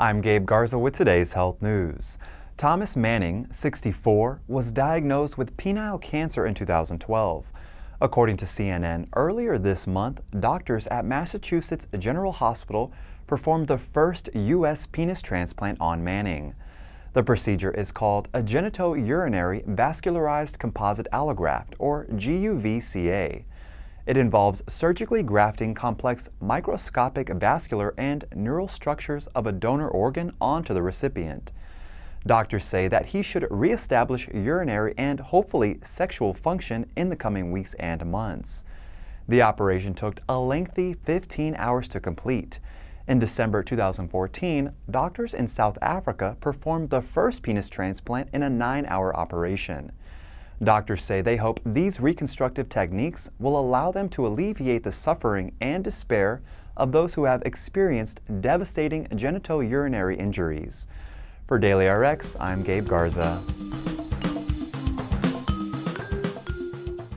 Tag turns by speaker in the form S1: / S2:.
S1: I'm Gabe Garza with today's health news. Thomas Manning, 64, was diagnosed with penile cancer in 2012. According to CNN, earlier this month, doctors at Massachusetts General Hospital performed the first U.S. penis transplant on Manning. The procedure is called a genitourinary vascularized composite allograft, or GUVCA. It involves surgically grafting complex microscopic vascular and neural structures of a donor organ onto the recipient. Doctors say that he should reestablish urinary and hopefully sexual function in the coming weeks and months. The operation took a lengthy 15 hours to complete. In December 2014, doctors in South Africa performed the first penis transplant in a nine hour operation. Doctors say they hope these reconstructive techniques will allow them to alleviate the suffering and despair of those who have experienced devastating genitourinary injuries. For Daily RX, I'm Gabe Garza.